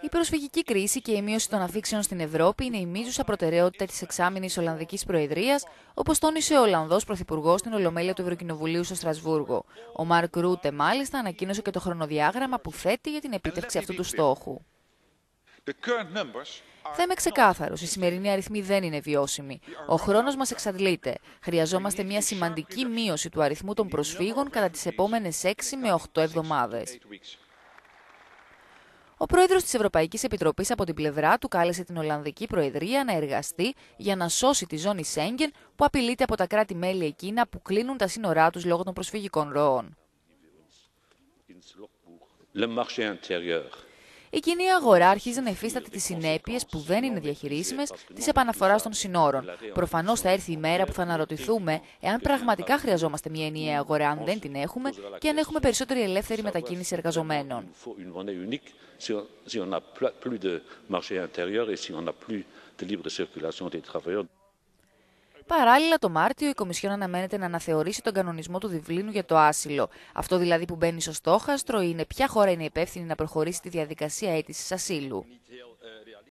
Η προσφυγική κρίση και η μείωση των αφήξεων στην Ευρώπη είναι η μείζουσα προτεραιότητα της εξάμεινη Ολλανδικής Προεδρίας, όπως τόνισε ο Ολλανδός Πρωθυπουργός στην Ολομέλεια του Ευρωκοινοβουλίου στο Στρασβούργο. Ο Μάρκ Ρούτε, μάλιστα, ανακοίνωσε και το χρονοδιάγραμμα που θέτει για την επίτευξη αυτού του στόχου. Θα είμαι ξεκάθαρος. Οι σημερινοί αριθμοί δεν είναι βιώσιμοι. Ο χρόνος μας εξαντλείται. Χρειαζόμαστε μια σημαντική μείωση του αριθμού των προσφύγων κατά τις επόμενες 6 με 8 εβδομάδες. Ο πρόεδρος της Ευρωπαϊκής Επιτροπής από την πλευρά του κάλεσε την Ολλανδική Προεδρία να εργαστεί για να σώσει τη ζώνη Σέγγεν που απειλείται από τα κράτη-μέλη εκείνα που κλείνουν τα σύνορά τους λόγω των προσφυγικών ροών. Η κοινή αγορά αρχίζει να υφίσταται τις συνέπειες που δεν είναι διαχειρίσιμες της επαναφοράς των συνόρων. Προφανώς θα έρθει η μέρα που θα αναρωτηθούμε εάν πραγματικά χρειαζόμαστε μια ενιαία αγορά αν δεν την έχουμε και αν έχουμε περισσότερη ελεύθερη μετακίνηση εργαζομένων. Παράλληλα, το Μάρτιο η Κομισιόν αναμένεται να αναθεωρήσει τον κανονισμό του Διβλίνου για το άσυλο. Αυτό δηλαδή που μπαίνει στο στόχαστρο είναι ποια χώρα είναι υπεύθυνη να προχωρήσει τη διαδικασία αίτησης ασύλου.